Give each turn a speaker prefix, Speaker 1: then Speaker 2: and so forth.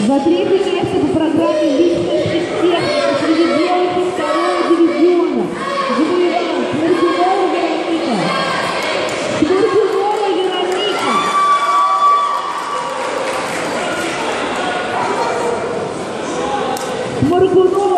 Speaker 1: За третье место по программе «Личная всех среди девушек второго дивизиона завоевала Смурзунова Вероника. Смурзунова Вероника. Смурзунова